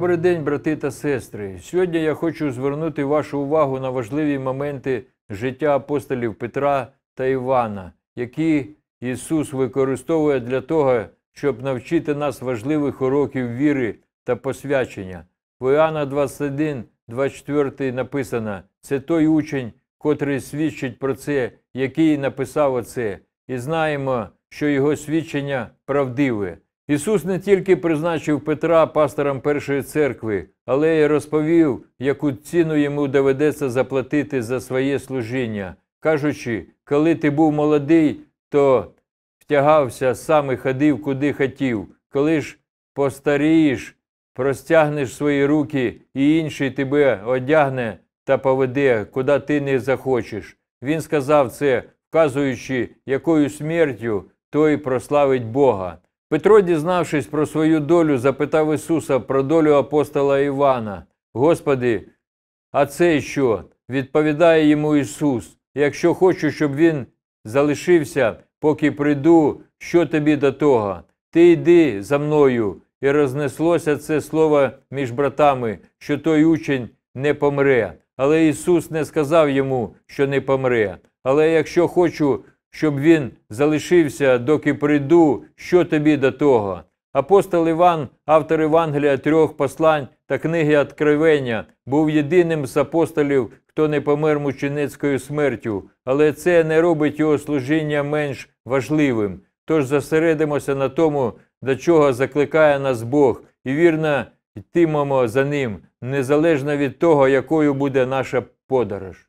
Добрий день, брати та сестри. Сьогодні я хочу звернути вашу увагу на важливі моменти життя апостолів Петра та Івана, які Ісус використовує для того, щоб навчити нас важливих уроків віри та посвячення. В Іоанна 21, 24 написано: це той учень, котрий свідчить про це, який написав оце, і знаємо, що його свідчення правдиве. Ісус не тільки призначив Петра пастором першої церкви, але й розповів, яку ціну йому доведеться заплатити за своє служіння, кажучи, коли ти був молодий, то втягався сам і ходив, куди хотів, коли ж постарієш, простягнеш свої руки, і інший тебе одягне та поведе, куди ти не захочеш. Він сказав це, вказуючи, якою смертю той прославить Бога. Петро, дізнавшись про свою долю, запитав Ісуса про долю апостола Івана. Господи, а це що? Відповідає йому Ісус. Якщо хочу, щоб він залишився, поки прийду, що тобі до того? Ти йди за мною. І рознеслося це слово між братами, що той учень не помре. Але Ісус не сказав йому, що не помре. Але якщо хочу, щоб він залишився, доки прийду, що тобі до того? Апостол Іван, автор Євангелія трьох послань та книги Откровення, був єдиним з апостолів, хто не помер мученицькою смертю, але це не робить його служіння менш важливим. Тож зосередимося на тому, до чого закликає нас Бог, і вірно йтимемо за ним, незалежно від того, якою буде наша подорож.